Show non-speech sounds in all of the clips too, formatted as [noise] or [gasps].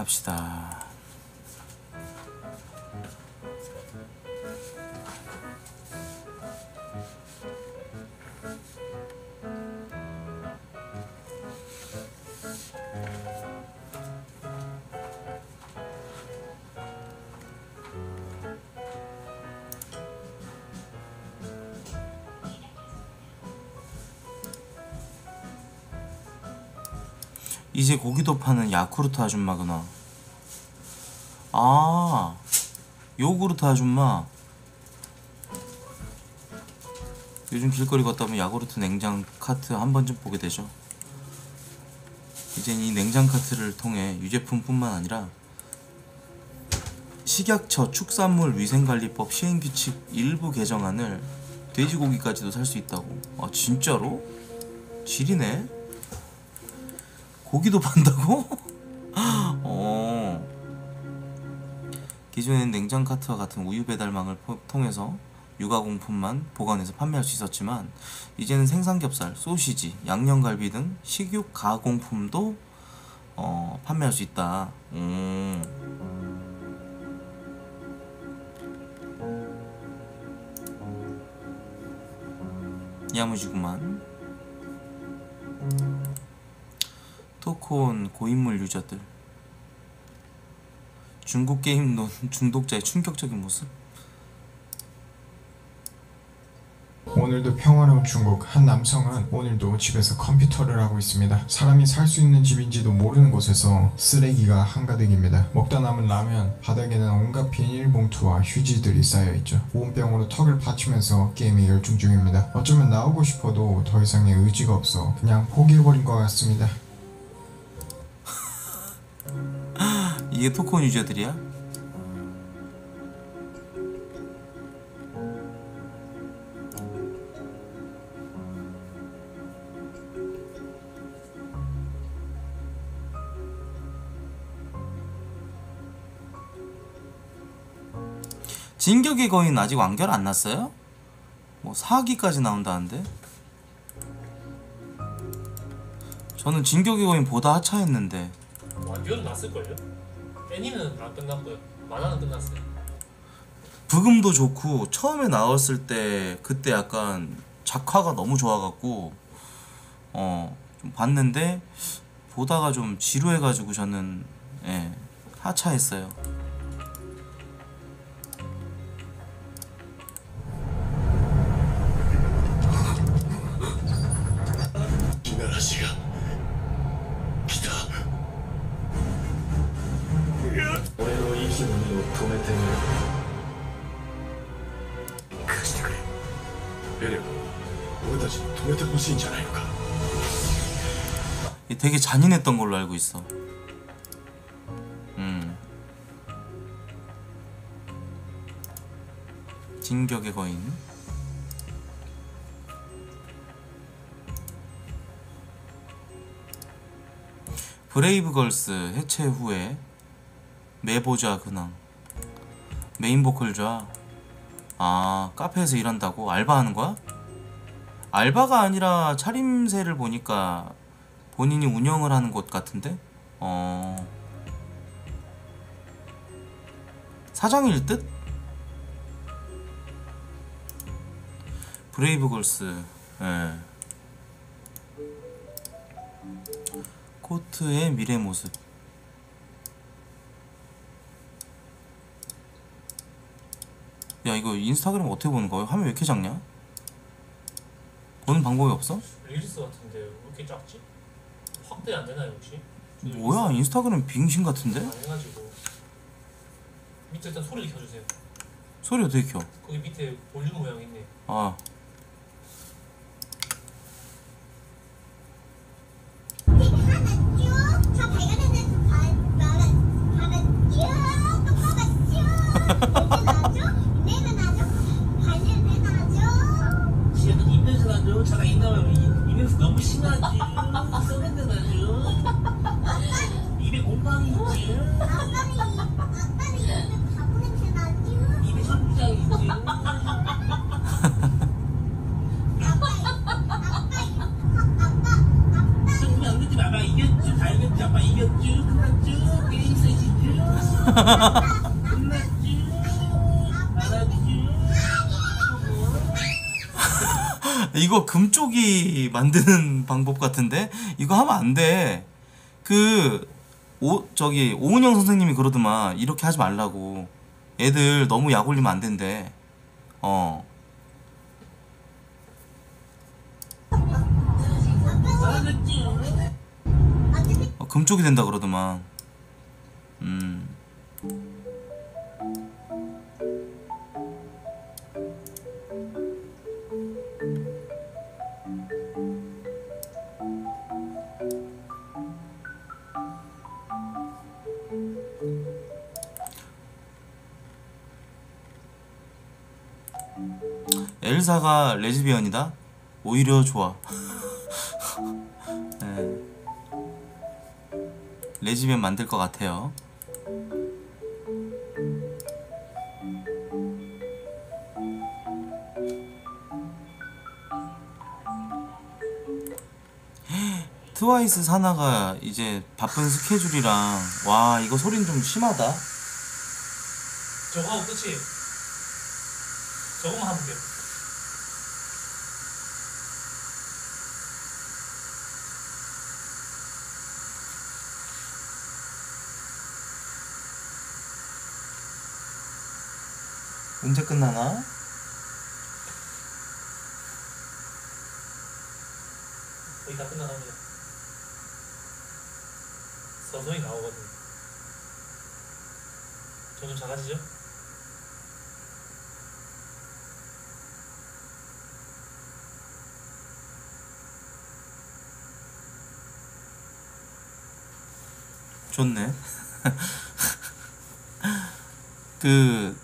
갑시다. 이제 고기도 파는 야쿠르트 아줌마구나. 아, 요구르트 아줌마. 요즘 길거리 걷다 보면 야구르트 냉장 카트 한 번쯤 보게 되죠. 이젠 이 냉장 카트를 통해 유제품뿐만 아니라 식약처 축산물 위생관리법 시행규칙 일부 개정안을 돼지고기까지도 살 수 있다고. 아 진짜로? 질이네. 고기도 판다고? [laughs] 어. 기존엔 냉장 카트와 같은 우유 배달망을 포- 통해서 육아공품만 보관해서 판매할 수 있었지만 이제는 생삼겹살, 소시지, 양념갈비 등 식육 가공품도 어, 판매할 수 있다. 음. 야무지구만. 토콘 고인물 유저들 중국 게임론 중독자의 충격적인 모습 오늘도 평화로운 중국 한 남성은 오늘도 집에서 컴퓨터를 하고 있습니다. 사람이 살 수 있는 집인지도 모르는 곳에서 쓰레기가 한가득입니다. 먹다 남은 라면, 바닥에는 온갖 비닐봉투와 휴지들이 쌓여 있죠. 보온병으로 턱을 받치면서 게임에 열중 중입니다. 어쩌면 나오고 싶어도 더 이상의 의지가 없어 그냥 포기해버린 것 같습니다. 이게 토콘 유저들이야? 진격의 거인 아직 완결 안 났어요? 뭐 4기까지 나온다는데? 저는 진격의 거인 보다 하차했는데 완전 났을걸요? 애니는 안 끝났고요. 만화는 끝났어요. 브금도 좋고 처음에 나왔을 때 그때 약간 작화가 너무 좋아갖고 어 좀 봤는데 보다가 좀 지루해가지고 저는 예 하차했어요. 止めてみろ貸してくれエレン俺たちも止めてほしいんじゃないのか 이게 되게 잔인했던 걸로 알고 있어. 음. 진격의 거인. 브레이브 걸스 해체 후에 매보자 근황. 메인 보컬 좌. 아, 카페에서 일한다고? 알바하는 거야? 알바가 아니라 차림새를 보니까 본인이 운영을 하는 곳 같은데? 어. 사장일 듯? 브레이브걸스. 예. 코트의 미래 모습. 야, 이거 인스타그램 어떻게 보는 거야? 화면 왜 이렇게 작냐? 보는 방법이 없어? 릴스 같은데 왜 이렇게 작지? 확대 안 되나요 혹시? 뭐야, 인스타그램 빙신 같은데? 안 해가지고 밑에 일단 소리를 켜주세요 소리 어떻게 켜? 거기 밑에 볼륨 모양 있네 아. 이거 금쪽이 만드는 방법 같은데 이거 하면 안 돼. 그 오, 저기 오은영 선생님이 그러더만 이렇게 하지 말라고. 애들 너무 약 올리면 안 된대. 어. 어, 금쪽이 된다 그러더만. 음. 엘사가 레즈비언이다? 오히려 좋아. [laughs] 네. 레즈비언 만들 것 같아요. [gasps] 트와이스 사나가 이제 바쁜 스케줄이랑 와 이거 소린 좀 심하다. 저거 끝이 저거만 하면 돼 언제 끝나나? 거의 다 끝나갑니다 서서히 나오거든요 점점 작아지죠? 좋네. [laughs] 그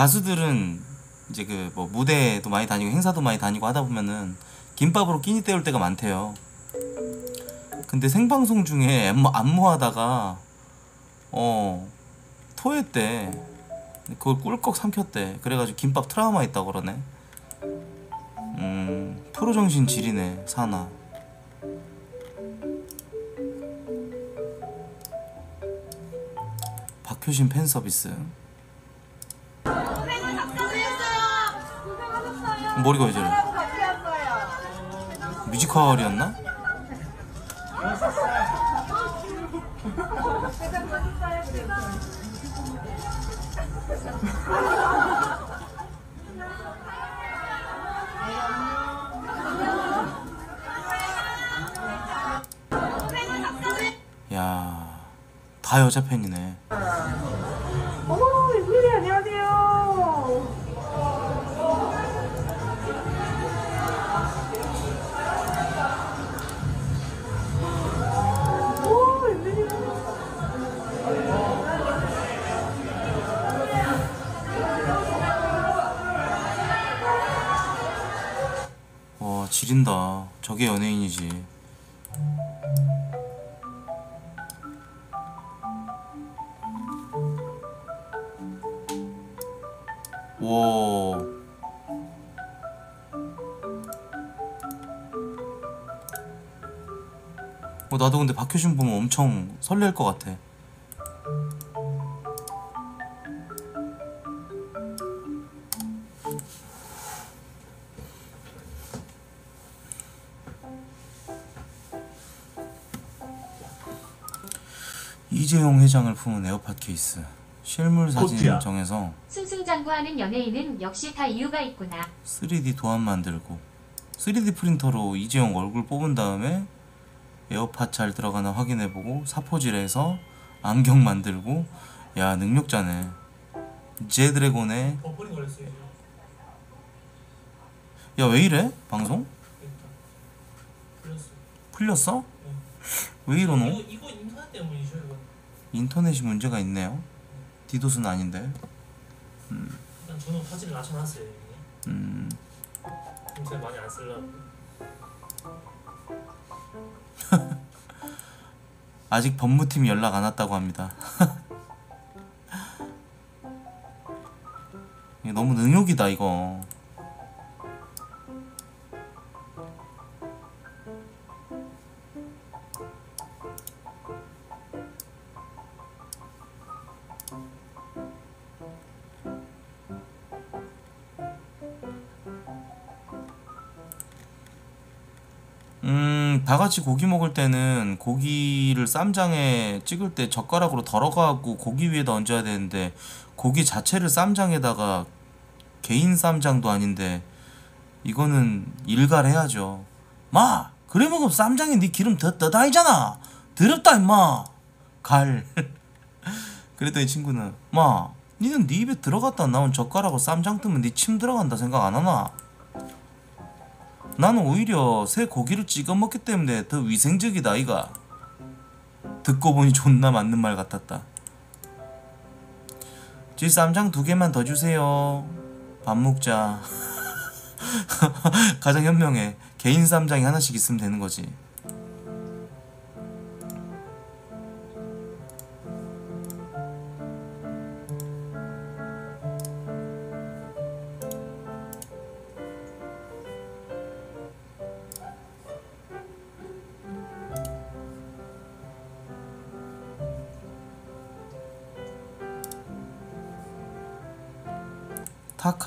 가수들은 이제 그 뭐 무대도 많이 다니고 행사도 많이 다니고 하다 보면은 김밥으로 끼니 때울 때가 많대요. 근데 생방송 중에 안무, 안무하다가 어 토했대. 그걸 꿀꺽 삼켰대. 그래가지고 김밥 트라우마 있다고 그러네. 음 프로 정신 지리네 사나. 박효신 팬 서비스. 머리가 왜 저래? 뮤지컬이었나? 야, 다 여자 팬이네. 와, 지린다. 저게 연예인이지. 와. 어, 나도 근데 박효신 보면 엄청 설렐 것 같아. 이재용 회장을 품은 에어팟 케이스. 실물 사진 꽃이야. 정해서 승승장구하는 연예인은 역시 다 이유가 있구나. 3D 도안 만들고 3D 프린터로 이재용 얼굴 뽑은 다음에 에어팟 잘 들어가나 확인해보고 사포질해서 안경 만들고 야 능력자네 재드래곤의 버퍼링 걸렸어요 지금 야왜 이래 방송 풀렸어 풀렸어 네. 왜 이러노 인터넷이 문제가 있네요. 디도스는 아닌데. 일단 저는 화질을 낮춰놨어요 이게 음. 인터넷 많이 안 쓰려고. [laughs] 아직 법무팀이 연락 안 왔다고 합니다. [laughs] 너무 능욕이다 이거 다 같이 고기 먹을 때는 고기를 쌈장에 찍을 때 젓가락으로 덜어가고 고기 위에다 얹어야 되는데 고기 자체를 쌈장에다가 개인 쌈장도 아닌데 이거는 일갈해야죠. 마, 그래 먹으면 쌈장에 네 기름 더 떠다니잖아. 더럽다 임마. 갈. [laughs] 그랬더니 친구는 마, 니는 네 입에 들어갔다 나온 젓가락으로 쌈장 뜨면 네 침 들어간다 생각 안 하나? 나는 오히려 새 고기를 찍어 먹기 때문에 더 위생적이다 이가. 듣고 보니 존나 맞는 말 같았다. 지 쌈장 두 개만 더 주세요. 밥 먹자. [laughs] 가장 현명해 개인 쌈장이 하나씩 있으면 되는 거지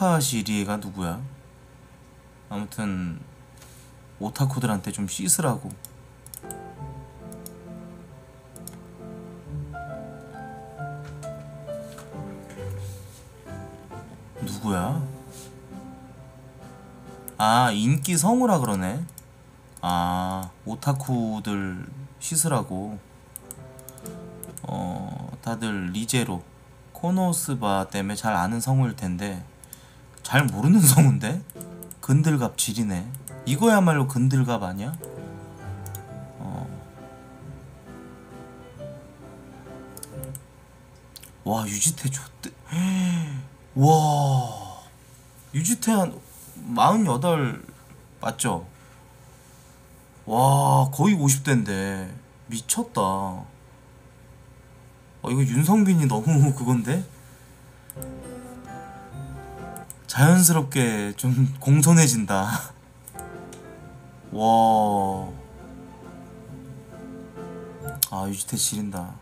타카시리가 누구야? 아무튼 오타쿠들한테 좀 씻으라고 누구야? 아 인기 성우라 그러네 아 오타쿠들 씻으라고 어 다들 리제로 코노스바 때문에 잘 아는 성우일 텐데 잘 모르는 성우인데 근들갑 질이네 이거야말로 근들갑 아니야? 어. 와 유지태 좋대 [gasps] 와 유지태 한 48 맞죠? 와 거의 50대인데 미쳤다 어 이거 윤성빈이 너무 [laughs] 그건데? 자연스럽게 좀 공손해진다. 와. 아, 유지태 지린다.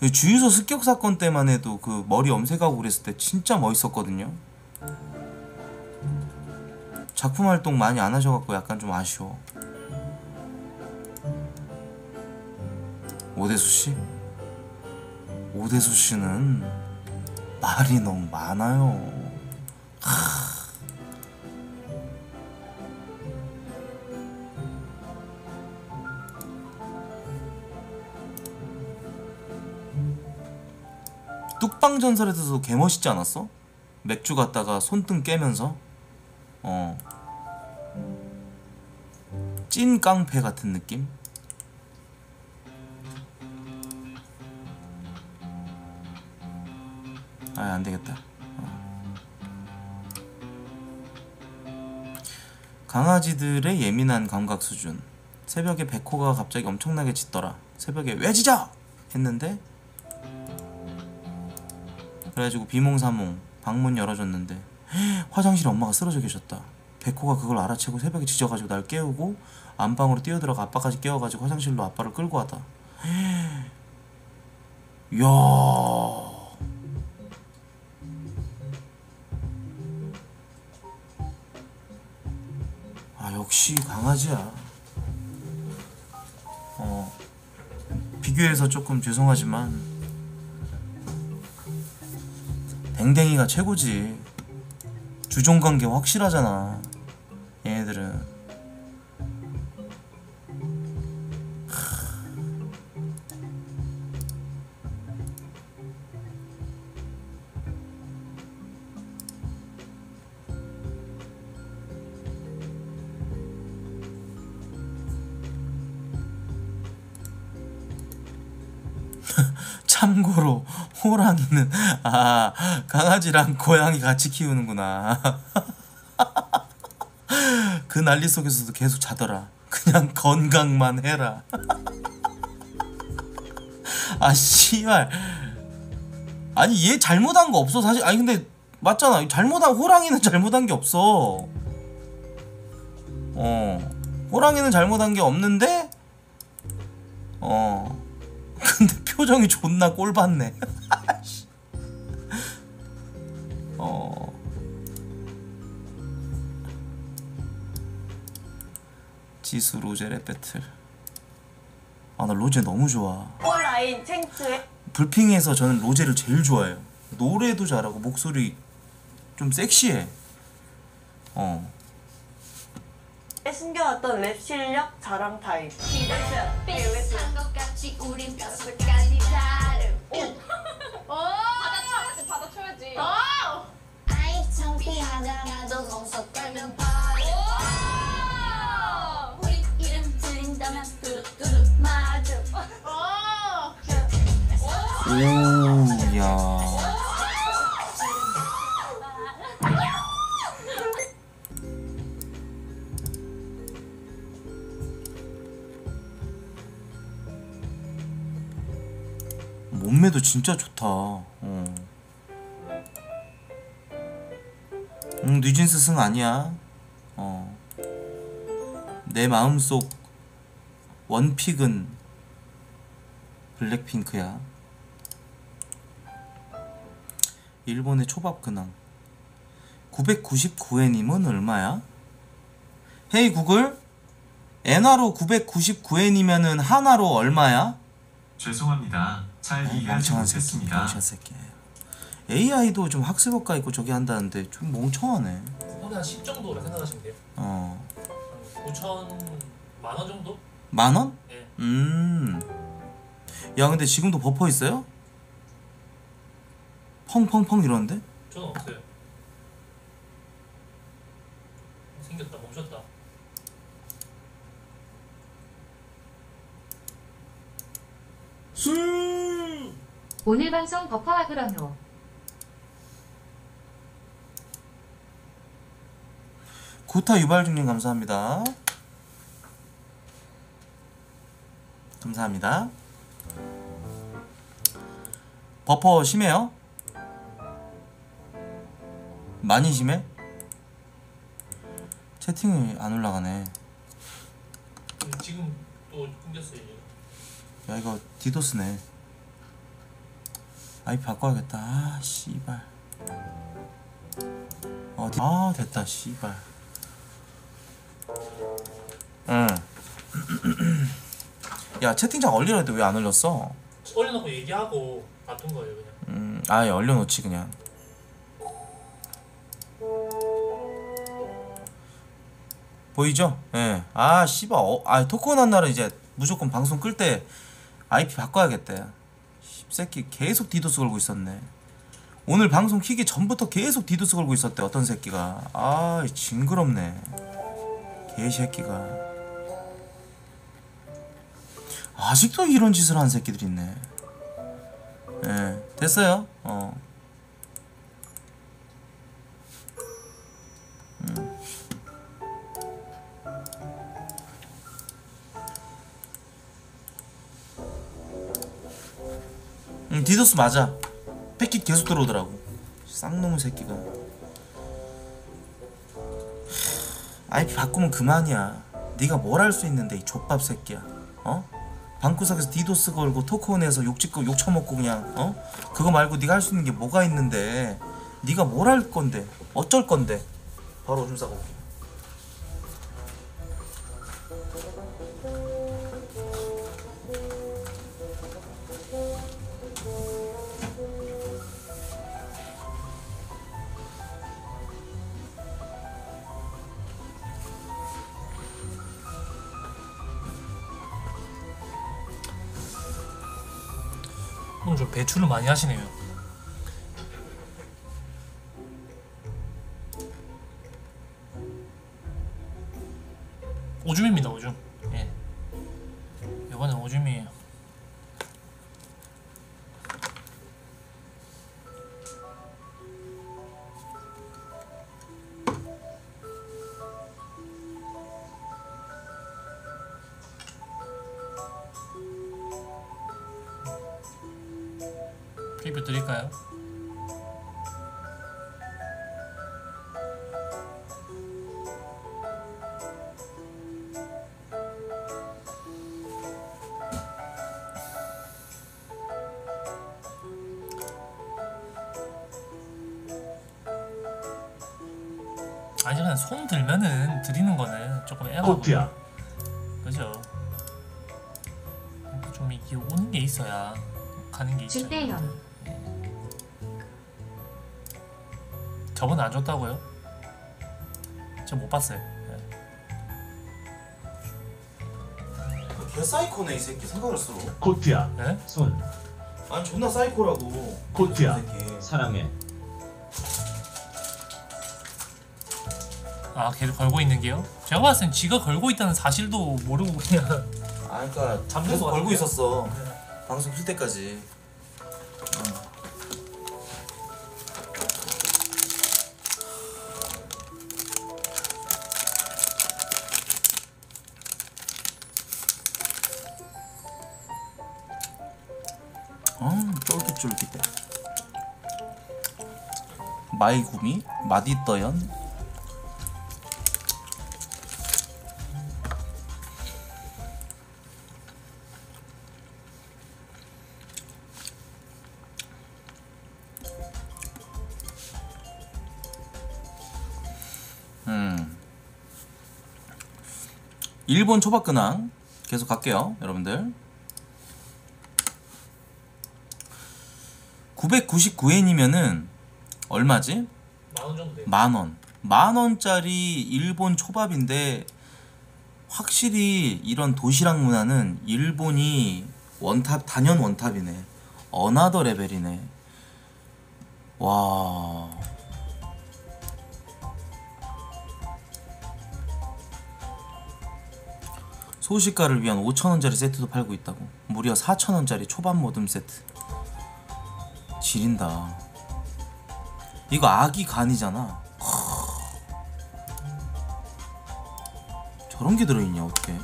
그 주유소 습격 사건 때만 해도 그 머리 염색하고 그랬을 때 진짜 멋있었거든요. 작품 활동 많이 안 하셔갖고 약간 좀 아쉬워. 오대수 씨? 오대수 씨는 말이 너무 많아요. 뚝방 전설에서도 개 멋있지 않았어? 맥주 갖다가 손등 깨면서 어. 찐 깡패 같은 느낌? 아, 안 되겠다. 강아지들의 예민한 감각 수준. 새벽에 백호가 갑자기 엄청나게 짖더라. 새벽에 왜 짖어? 했는데 그래가지고 비몽사몽 방문 열어줬는데 화장실에 엄마가 쓰러져 계셨다. 백호가 그걸 알아채고 새벽에 짖어가지고 날 깨우고 안방으로 뛰어들어가 아빠까지 깨워가지고 화장실로 아빠를 끌고 왔다. 이야. 강아지야. 어 비교해서 조금 죄송하지만 댕댕이가 최고지. 주종 관계 확실하잖아. 강아지랑 [laughs] 고양이 같이 키우는구나. [laughs] 그 난리 속에서도 계속 자더라. 그냥 건강만 해라. [laughs] 아 씨발. 아니 얘 잘못한 거 없어 사실. 아니 근데 맞잖아. 잘못한 호랑이는 잘못한 게 없어. 어 호랑이는 잘못한 게 없는데 어 근데 표정이 존나 꼴받네. 어. 지수 로제 랩 배틀. 아 나 로제 너무 좋아. 라인 챙츠에 블핑에서 저는 로제를 제일 좋아해요. 노래도 잘하고 목소리 좀 섹시해. 어. 숨겨왔던 랩 실력 자랑 타임. 비슷한 것 같이 우린 가지 창피하잖아도 몸속 떨면 바래. 우리 이름 들린다면 뚜루뚜루 마주 오 야. 몸매도 진짜 좋다. 응, 뉴진스 승 아니야. 어. 내 마음속 원픽은 블랙핑크야. 일본의 초밥 근황 999엔이면 얼마야? 헤이 구글 엔화로 999엔이면은 한화로 얼마야? 죄송합니다. 잘 에이, 이해하지 못했습니다. 멍청한 새끼 AI도 좀 학습효과 있고 저기 한다는데 좀 멍청하네 오늘 한10 정도라 생각하시면 돼요 어한 9천 만 원 정도? 만원? 예 음. 야 근데 지금도 버퍼 있어요? 펑펑펑 이러는데? 저는 없어요 생겼다 멈췄다 오늘 방송 버퍼와 그러노 구타 유발중님 감사합니다. 감사합니다. 버퍼 심해요? 많이 심해? 채팅이 안 올라가네. 지금 또 끊겼어요. 야 이거 디도스네. IP 바꿔야겠다. 아 씨발. 어, 디... 아 됐다 씨발. 응. [clears throat] 야 채팅창 얼리라 했는데 왜 안 올렸어? 올려놓고 얘기하고 놔둔 거예요 그냥 음, 아예 얼려놓지 그냥. 보이죠? 예. 아 씨발. 어, 아 토큰 한 날은 이제 무조건 방송 끌 때 IP 바꿔야겠다. 새끼 계속 디도스 걸고 있었네. 오늘 방송 키기 전부터 계속 디도스 걸고 있었대 어떤 새끼가. 아 징그럽네. 개새끼가. 아직도 이런 짓을 하는 새끼들 있네. 예, 됐어요. 어. 음. 음, 디도스 맞아. 패킷 계속 들어오더라고. 쌍놈의 새끼가. IP 바꾸면 그만이야. 네가 뭘 할 수 있는데 이 좆밥 새끼야. 어? 방구석에서 디도스 걸고 토크온에서 욕 짓고 욕 처먹고 그냥 어? 그거 말고 네가 할 수 있는 게 뭐가 있는데 네가 뭘 할 건데 어쩔 건데 바로 오줌 싸고 배출을 많이 하시네요. 오줌입니다 리뷰 드릴까요? 줬다고요? 저 못 봤어요. 네. 개 사이코네 이 새끼 생각할수록 코트야 네? 손 아니 존나 사이코라고 코트야. 사랑해 아 걔를 걸고 있는 게요? 제가 봤을 땐 지가 걸고 있다는 사실도 모르고 그냥 아 그니까 계속 것 걸고? 있었어 방송 킬 때까지 마이구미 마디떠연 음. 일본 초밥 근황 계속 갈게요, 여러분들. 999엔이면은 얼마지? 만원 정도 돼요. 만 원. 만 원짜리 일본 초밥인데 확실히 이런 도시락 문화는 일본이 원탑 단연 원탑이네. another level이네. 와. 소식가를 위한 5천원짜리 세트도 팔고 있다고 무려 4천원짜리 초밥 모듬 세트 지린다 이거 아기 간이잖아. 저런 게 들어있냐 어떻게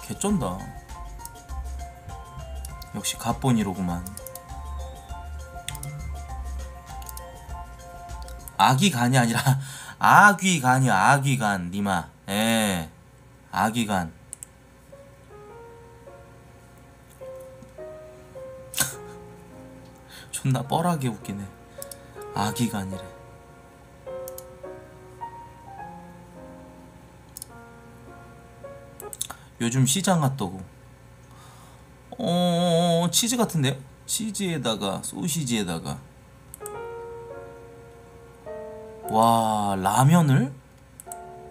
개쩐다. 역시 갑본이로구만. 아기 간이 아니라 [laughs] 아귀 간이야 아귀 간 니마. 예. 아귀 간. [laughs] 존나 뻘하게 웃기네 아기가 아니래 요즘 시장 핫도그. 어 치즈 같은데요? 치즈에다가 소시지에다가. 와 라면을?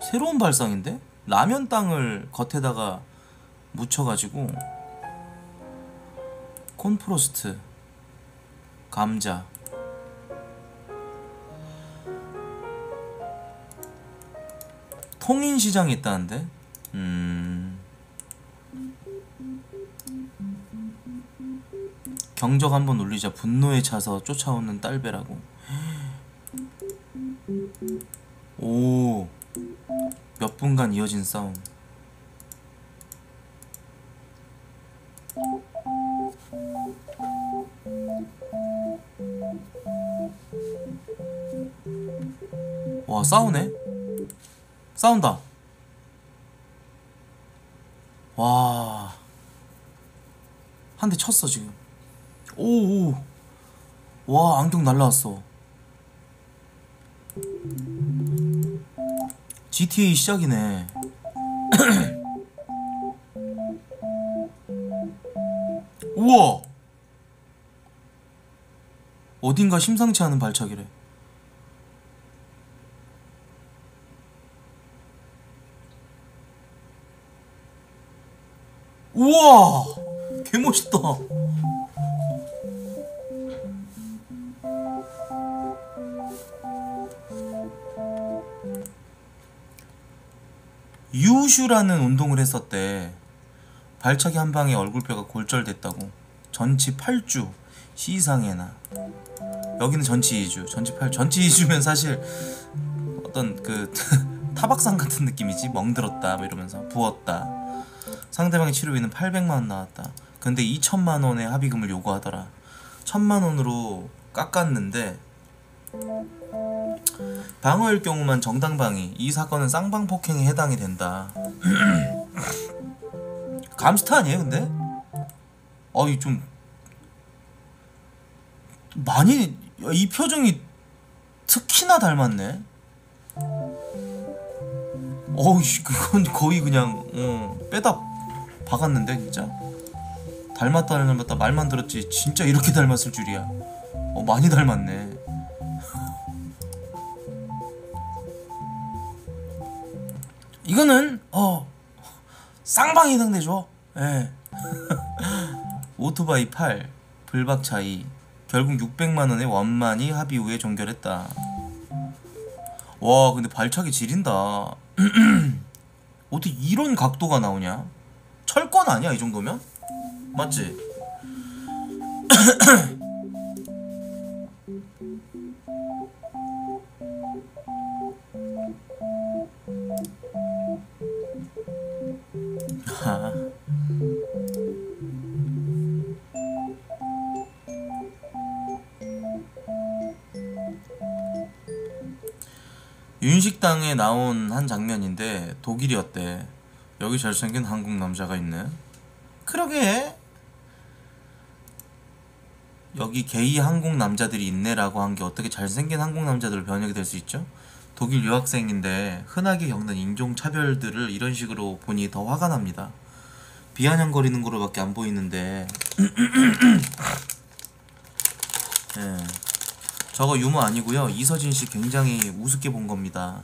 새로운 발상인데? 라면 땅을 겉에다가 묻혀가지고. 콘프로스트 감자 통인시장에 있다는데? 음. 경적 한번 울리자. 분노에 차서 쫓아오는 딸배라고. [gasps] 오. 몇 분간 이어진 싸움. 와 싸우네 싸운다. 와. 한 대 쳤어 지금. 오오. 와 안경 날라왔어. GTA 시작이네. [clears throat] 우와. 어딘가 심상치 않은 발차기래 우와 개멋있다. 유슈라는 운동을 했었대. 발차기 한 방에 얼굴뼈가 골절됐다고. 전치 8주 시상해나. 여기는 전치 2주 전치 8주 전치 2주면 사실 어떤 그 [laughs] 타박상 같은 느낌이지. 멍들었다 뭐 이러면서 부었다 상대방의 치료비는 800만 원 나왔다. 근데 2천만 원의 합의금을 요구하더라. 천만 원으로 깎았는데 방어일 경우만 정당방위 이 사건은 쌍방 폭행에 해당이 된다. [clears throat] 감스타 아니에요 근데? 어이 좀 많이 이 표정이 특히나 닮았네. 어우 씨, 그건 거의 그냥 어, 빼다 박았는데 진짜? 닮았다 닮았다 말만 들었지 진짜 이렇게 닮았을 줄이야. 어 많이 닮았네. 이거는 어 쌍방이 상대죠. 예. [laughs] 오토바이 8 불박 차이. 결국 600만원의 원만히 합의 후에 종결했다. 와 근데 발차기 지린다. [clears throat] 어떻게 이런 각도가 나오냐 철권 아니야 이 정도면? 맞지? 아. [laughs] 윤식당에 나온 한 장면인데 독일이었대. 여기 잘생긴 한국 남자가 있네. 그러게. 여기 게이 한국 남자들이 있네라고 한 게 어떻게 잘생긴 한국 남자들 변형이 될 수 있죠? 독일 유학생인데 흔하게 겪는 인종 차별들을 이런 식으로 보니 더 화가 납니다. 비아냥거리는 거로밖에 안 보이는데. [clears throat] 예. 저거 유머 아니고요. 이서진 씨 굉장히 우습게 본 겁니다.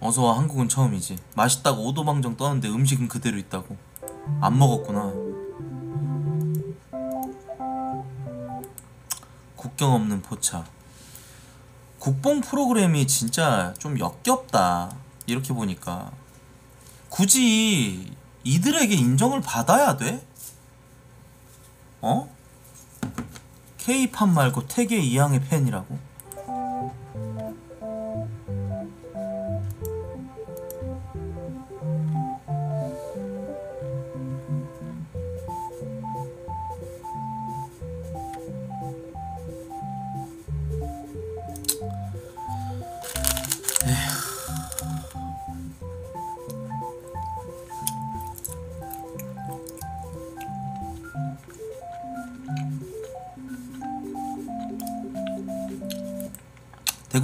어서와 한국은 처음이지. 맛있다고 오도방정 떠는데 음식은 그대로 있다고. 안 먹었구나. 국경 없는 포차. 국뽕 프로그램이 진짜 좀 역겹다. 이렇게 보니까. 굳이 이들에게 인정을 받아야 돼? 어? K-팝 말고 태계 이항의 팬이라고?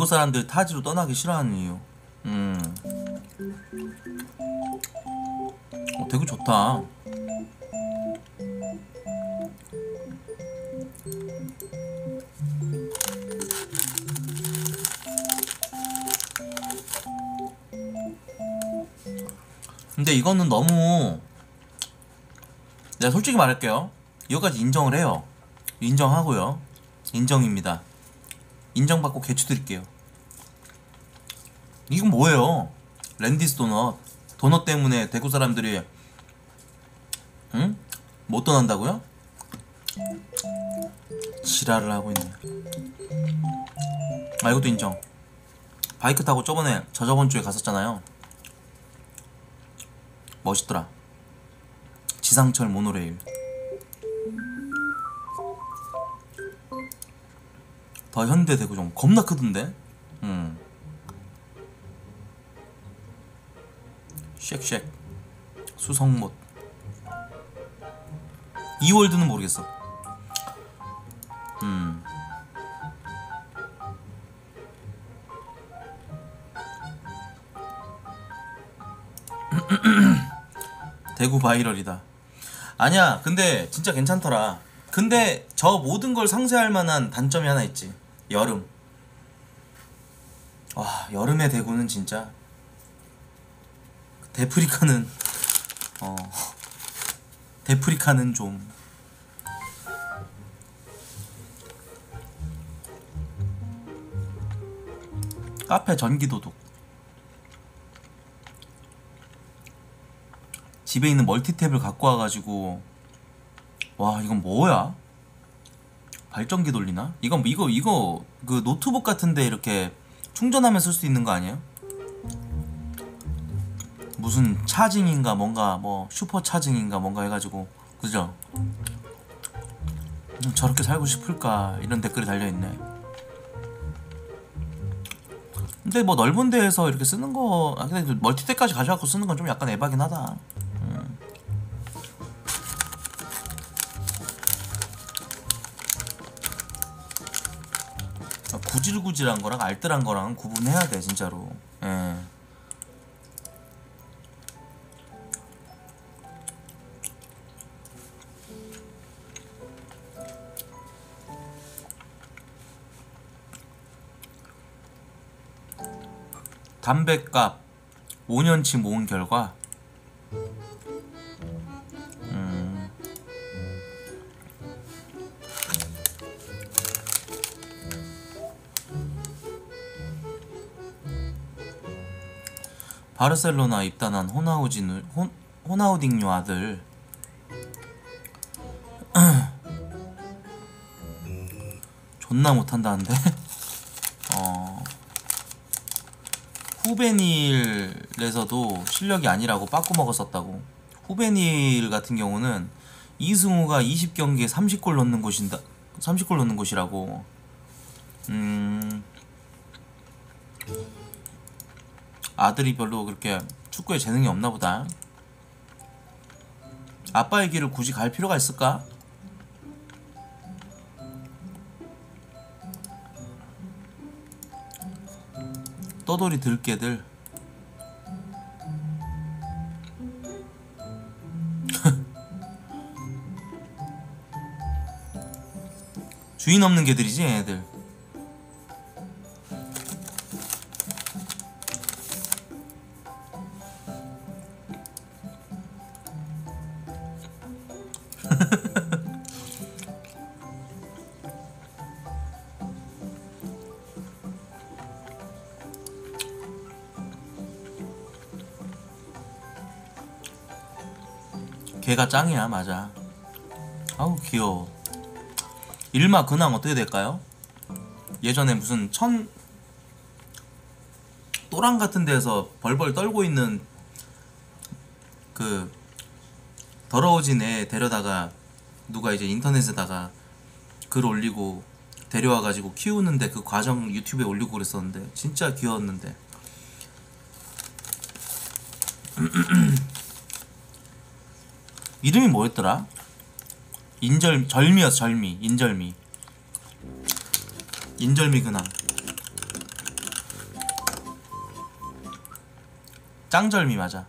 대구 사람들 타지로 떠나기 싫어하는 이유. 음. 어, 대구 좋다. 근데 이거는 너무 내가 솔직히 말할게요. 이거까지 인정을 해요. 인정하고요. 인정입니다. 인정받고 개추 드릴게요. 이건 뭐예요? 랜디스 도넛. 도넛 때문에 대구 사람들이 응? 못 떠난다고요? 지랄을 하고 있네. 아 이것도 인정. 바이크 타고 저번에 저저번 주에 갔었잖아요. 멋있더라. 지상철 모노레일. 더 현대 대구 좀 겁나 크던데. 음. 쉑쉑 수성못 이월드는 모르겠어. 음. [clears throat] 대구 바이럴이다. 아니야, 근데 진짜 괜찮더라. 근데 저 모든 걸 상쇄할 만한 단점이 하나 있지. 여름. 와, 여름의 대구는 진짜 데프리카는 어 데프리카는 좀 카페 전기도둑 집에 있는 멀티탭을 갖고 와가지고 와 이건 뭐야? 발전기 돌리나? 이건 이거 이거 그 노트북 같은데 이렇게 충전하면 쓸 수 있는 거 아니에요? 무슨 차징인가 뭔가 뭐 슈퍼 차징인가 뭔가 해가지고 그죠? 음, 저렇게 살고 싶을까 이런 댓글이 달려 있네. 근데 뭐 넓은 데에서 이렇게 쓰는 거 아, 근데 멀티탭까지 가져갖고 쓰는 건 좀 약간 에바긴 하다 구질구질한 거랑 알뜰한 거랑 구분해야 돼 진짜로 예. 담배값 5년치 모은 결과 바르셀로나 입단한 호나우진 호, 호나우딩요 아들 [clears throat] 존나 못한다는데 [laughs] 어 후베닐에서도 실력이 아니라고 빠꾸 먹었었다고. 후베닐 같은 경우는 이승우가 20경기에 30골 넣는 곳인다. 30골 넣는 곳이라고. 음. 아들이 별로 그렇게 축구에 재능이 없나 보다. 아빠의 길을 굳이 갈 필요가 있을까? 떠돌이 들개들 [laughs] 주인 없는 개들이지 얘네들 걔가 짱이야 맞아. 아우 귀여워. 일마 근황 어떻게 될까요? 예전에 무슨 천 또랑 같은 데서 벌벌 떨고 있는 그 더러워진 애 데려다가 누가 이제 인터넷에다가 글 올리고 데려와가지고 키우는데 그 과정 유튜브에 올리고 그랬었는데 진짜 귀여웠는데 [clears throat] 이름이 뭐였더라? 인절 절미였어 절미. 인절미. 인절미 근황. 짱절미 맞아.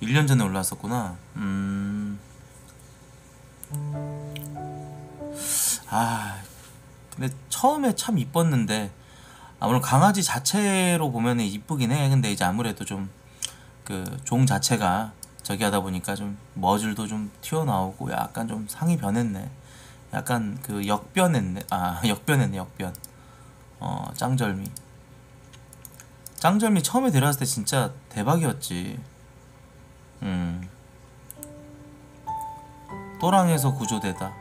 일 년 전에 올라왔었구나. 음... 아 근데 처음에 참 이뻤는데 아무래도 강아지 자체로 보면은 이쁘긴 해. 근데 이제 아무래도 좀 그 종 자체가 저기 하다 보니까 좀 머줄도 좀 튀어나오고 약간 좀 상이 변했네. 약간 그 역변했네. 아 [laughs] 역변했네 역변. 어 짱절미. 짱절미 처음에 데려왔을 때 진짜 대박이었지. 음. 또랑에서 구조되다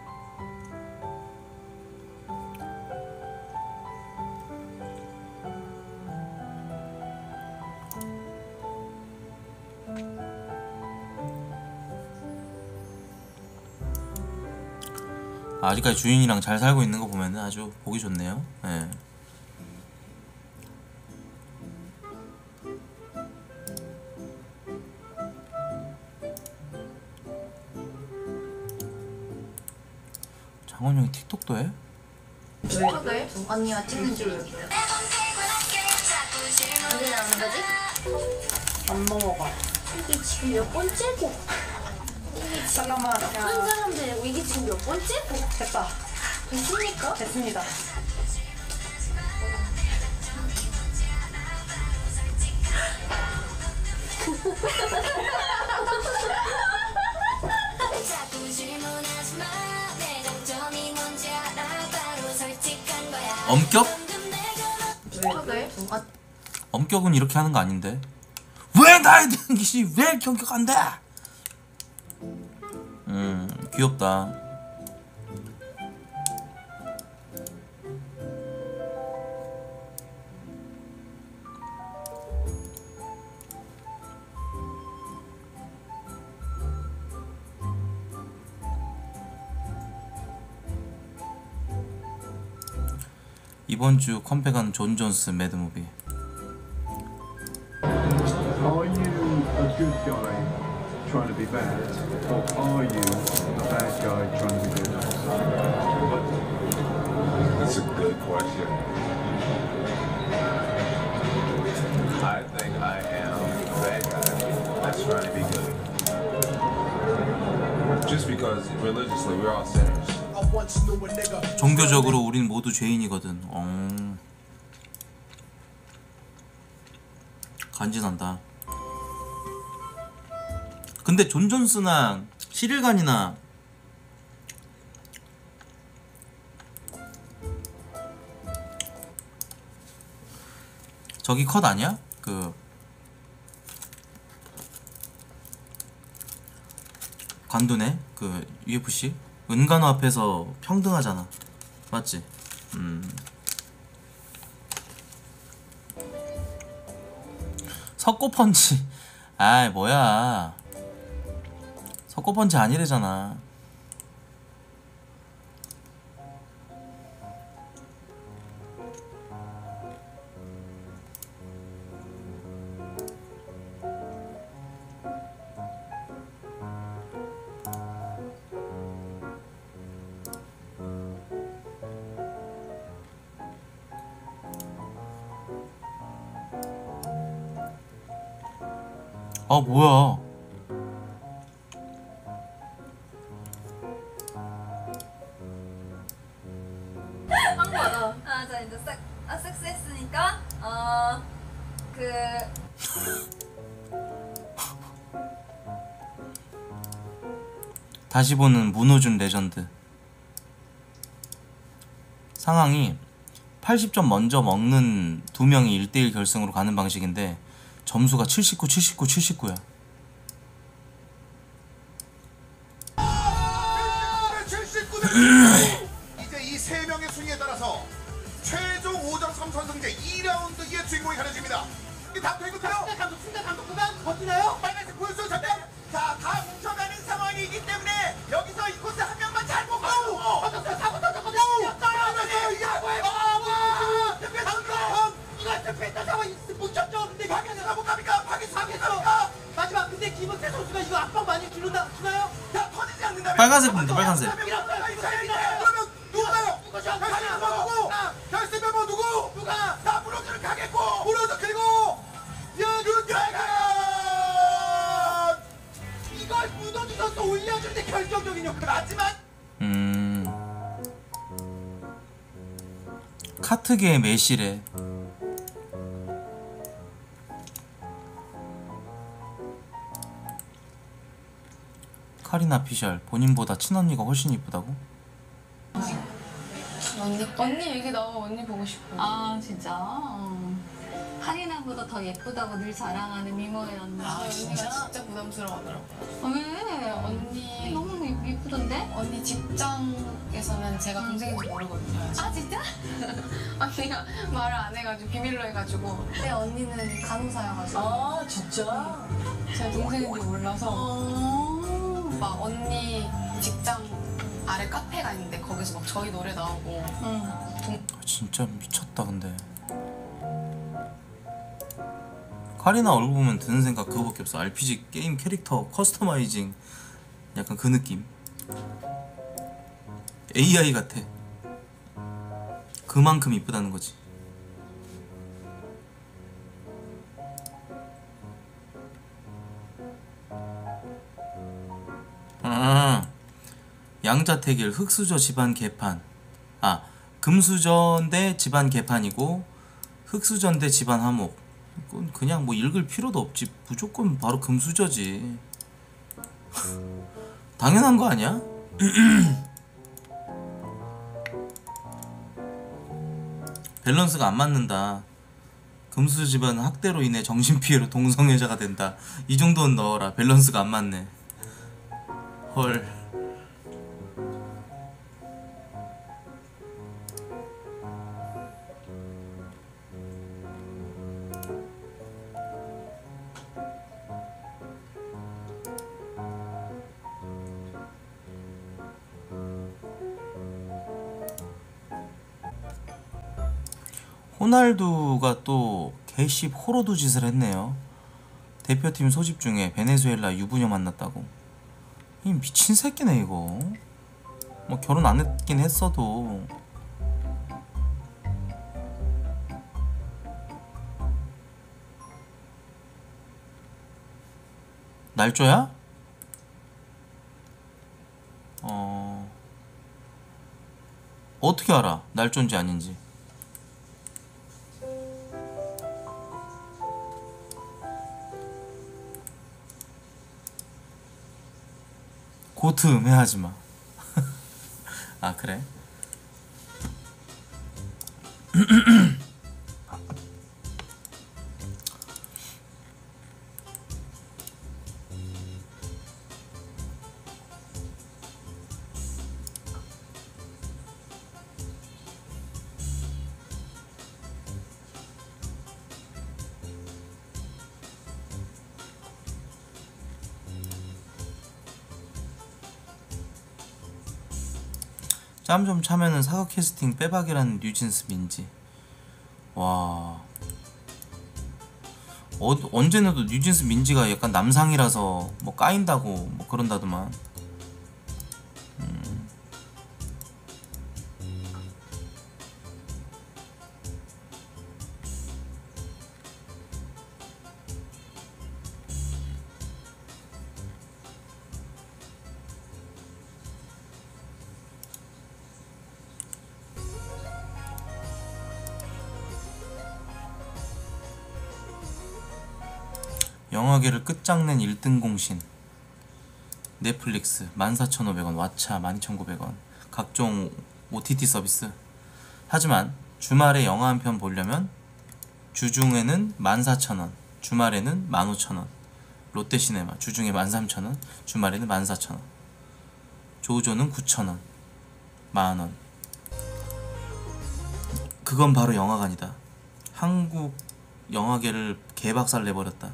아직까지 주인이랑 잘 살고 있는 거 보면 아주 보기 좋네요. 예. 장원 형이 틱톡도 해? 틱톡을 언니와 찍는 중입니다. 언제 나오는 거지? 안 넘어가. 이게 지금 몇 번째 곡? 잠깐만. 한 사람들 이게 지금 몇 번째 곡? 됐다. 됐습니까? 됐습니다. 엄격? 어, 엄격은 이렇게 하는 거 아닌데. 왜 나의 등기시 왜 이렇게 엄격한데? 음 귀엽다 이번 주 컴백한 존 존스 매드무비. Trying to be bad, or are you a bad guy trying to be good? That's a good question. I think I am a bad guy that's trying to be good. Just because religiously we're all sinners. 종교적으로 우린 모두 죄인이거든 어. 간지난다 근데 존 존스나 시릴간이나 저기 컷 아니야? 그 관두네? 그 UFC? 은간호 앞에서 평등하잖아. 맞지? 음. 석고펀치. [laughs] 아이 뭐야 석고펀치 아니래잖아. 아 뭐야 다시 보는 문호준 레전드. 상황이 80점 먼저 먹는 두 명이 1대1 결승으로 가는 방식인데 점수가 79, 79, 79야 빨간색 분들 빨간색. 음. 카트계의 메시래 카리나 피셜 본인보다 친언니가 훨씬 이쁘다고? 언니 언니 얘기 나와 언니 보고 싶어. 아 진짜 카리나보다 더 예쁘다고 늘 자랑하는 미모의 언니. 아 언니가 진짜 부담스러워하더라고. 어, 왜? 언니 너무 예- 예쁘던데? 언니 직장에서는 제가 동생인지 모르거든요. 아 진짜? [laughs] 언니가 말을 안 해가지고 비밀로 해가지고. 근데 언니는 간호사여가지고. 아 진짜? 제가 동생인지 몰라서 어. 막 언니 직장 아래 카페가 있는데 거기서 막 저희 노래 나오고. 아, 진짜 미쳤다 근데. 카리나 얼굴 보면 드는 생각 그거밖에 없어. RPG 게임 캐릭터 커스터마이징. 약간 그 느낌. AI 같아. 그만큼 이쁘다는 거지 양자택일 흑수저 집안 개판. 아 금수저 대 집안 개판이고 대 집안 화목. 그건 그냥 뭐 읽을 필요도 없지. 무조건 바로 금수저지. [laughs] 당연한 거 아니야? [clears throat] 밸런스가 안 맞는다. 금수 집안 학대로 인해 정신피해로 동성애자가 된다. 이 정도는 넣어라. 밸런스가 안 맞네. 헐 호날두가 또 개씹 호로두 짓을 했네요. 대표팀 소집 중에 베네수엘라 유부녀 만났다고. 이 미친 새끼네 이거. 뭐 결혼 안 했긴 했어도 날조야? 어 어떻게 알아? 날조인지 아닌지. 고트 음해하지 마. 아 그래? 짬 좀 차면은 사과 캐스팅 빼박이라는 뉴진스 민지. 와. 어, 언제 나도 뉴진스 민지가 약간 남상이라서 뭐 까인다고 뭐 그런다더만 영화계를 끝장낸 1등 공신. 넷플릭스 14,500원 왓챠 12,900원 각종 OTT 서비스. 하지만 주말에 영화 한 편 보려면 주중에는 14,000원 주말에는 15,000원. 롯데시네마 주중에 13,000원 주말에는 14,000원. 조조는 9,000원 만원. 그건 바로 영화관이다. 한국 영화계를 개박살 내버렸다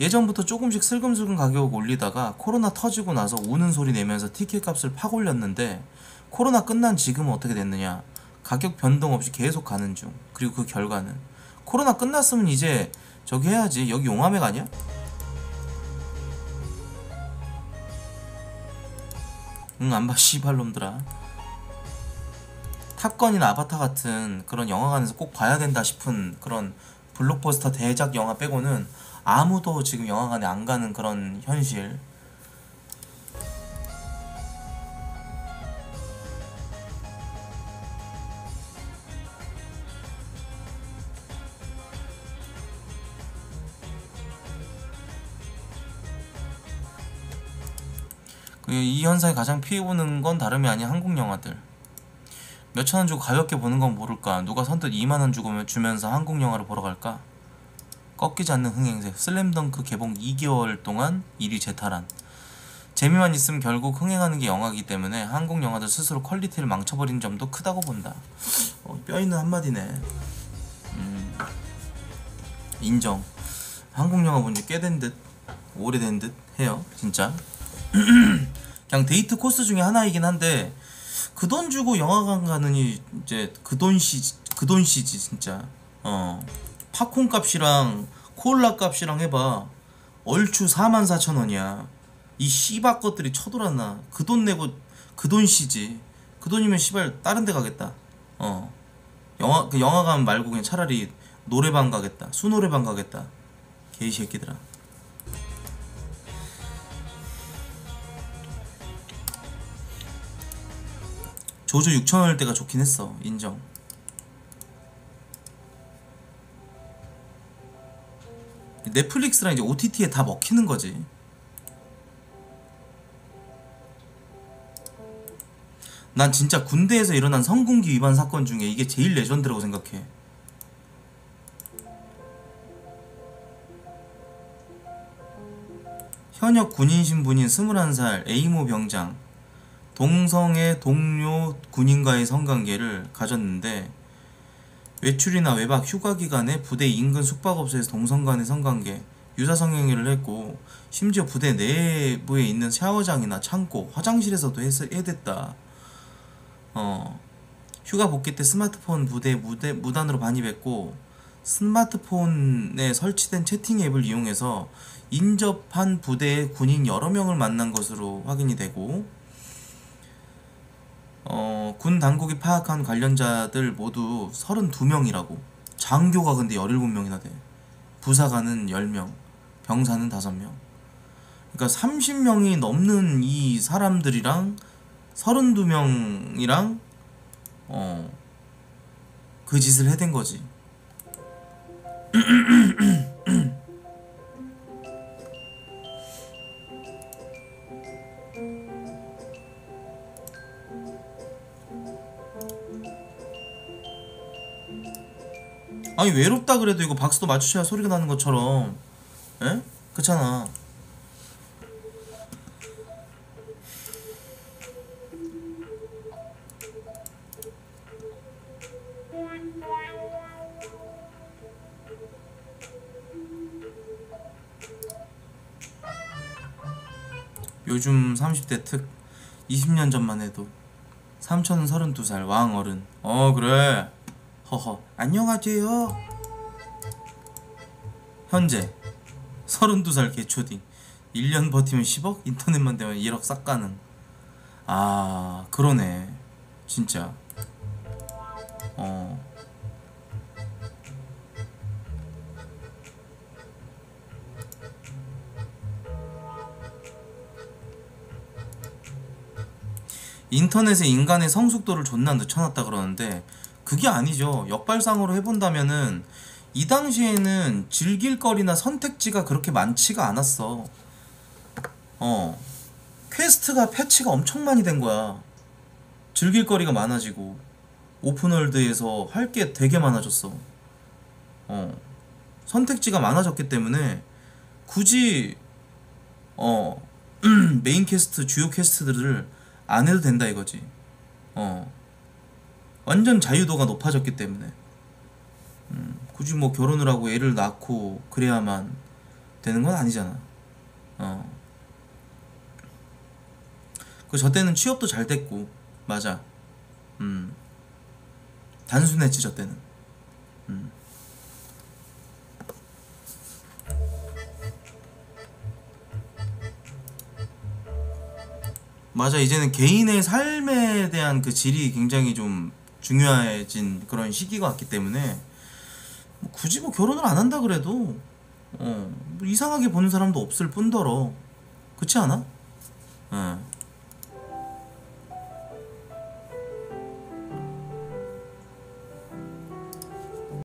예전부터 조금씩 슬금슬금 가격 올리다가 코로나 터지고 나서 우는 소리 내면서 티켓 값을 팍 올렸는데 코로나 끝난 지금은 어떻게 됐느냐? 가격 변동 없이 계속 가는 중. 그리고 그 결과는? 코로나 끝났으면 이제 저기 해야지. 여기 용암액 아니야? 응안 봐. [laughs] 씨발놈들아. 탑건이나 아바타 같은 그런 영화관에서 꼭 봐야 된다 싶은 그런 블록버스터 대작 영화 빼고는 아무도 지금 영화관에 안 가는 그런 현실. 그이 현상이 가장 피해보는 건 다름이 아닌 한국 영화들. 몇천 원 주고 가볍게 보는 건 모를까? 누가 선뜻 2만 원 주고 주면서 한국 영화를 보러 갈까 꺾이지 않는 흥행세. 슬램덩크 개봉 2개월 동안 1위 재탈환 재미만 있으면 결국 흥행하는 게 영화이기 때문에 한국 영화들 스스로 quality를 망쳐버린 점도 크다고 본다. 어, 뼈 있는 한마디네. 음, 인정. 한국 영화 본 지 꽤 된 듯 오래된 듯 해요 진짜. [clears throat] 그냥 데이트 코스 중에 하나이긴 한데 그 돈 주고 영화관 가느니 이제 그 돈시 그 돈 시지 진짜. 어 팝콘 값이랑 콜라 값이랑 해봐. 얼추 44,000원이야. 이 씨바 것들이 쳐돌았나? 그 돈 내고 그 돈 씨지. 그 돈이면 씨발 다른 데 가겠다. 어. 영화 그 영화관 말고 그냥 차라리 노래방 가겠다. 수노래방 가겠다. 개이 새끼들아. 조조 6천원일 때가 좋긴 했어. 인정 넷플릭스랑 이제 OTT에 다 먹히는 거지. 난 진짜 군대에서 일어난 성군기 위반 사건 중에 이게 제일 레전드라고 생각해. 현역 군인 신분인 21살 A모 병장 동성애 동료 군인과의 성관계를 가졌는데 외출이나 외박 휴가 기간에 부대 인근 숙박업소에서 동성 간의 성관계 유사 성행위를 했고 심지어 부대 내부에 있는 샤워장이나 창고, 화장실에서도 했, 해댔다. 어 휴가 복귀 때 스마트폰 부대에 무대, 무단으로 반입했고 스마트폰에 설치된 채팅 앱을 이용해서 인접한 부대의 군인 여러 명을 만난 것으로 확인이 되고 어, 군 당국이 파악한 관련자들 모두 32명이라고. 장교가 근데 17명이나 돼. 부사관은 10명 병사는 5명. 그러니까 30명이 넘는 이 사람들이랑 32명이랑 어, 그 짓을 해댄 거지. [clears throat] 아니 외롭다 그래도 이거 박수도 맞추셔야 소리가 나는 것처럼. 에? 그렇잖아. 요즘 30대 특 20년 전만 해도 삼촌은 32살 왕 어른. 어 그래 허허. 안녕하세요. 현재 32살 개초딩 1년 버티면 10억? 인터넷만 되면 1억 싹 가능 아 그러네. 진짜. 어. 인터넷에 인간의 성숙도를 존나 늦춰놨다 그러는데 그게 아니죠. 역발상으로 해본다면은 이 당시에는 즐길 거리나 선택지가 그렇게 많지가 않았어. 어. quest가 패치가 엄청 많이 된 거야. 즐길 거리가 많아지고 open world에서 할 게 되게 많아졌어. 어. 선택지가 많아졌기 때문에 굳이 어 [clears throat] main quest 주요 quest들을 안 해도 된다 이거지. 어. 완전 자유도가 높아졌기 때문에. 음, 굳이 뭐 결혼을 하고 애를 낳고 그래야만 되는 건 아니잖아. 어. 그저 때는 취업도 잘 됐고 맞아. 음. 단순했지 저 때는. 음. 맞아 이제는 개인의 삶에 대한 그 질이 굉장히 좀 중요해진 그런 시기가 왔기 때문에 뭐 굳이 뭐 결혼을 안 한다 그래도 어, 뭐 이상하게 보는 사람도 없을 뿐더러 그렇지 않아? 어.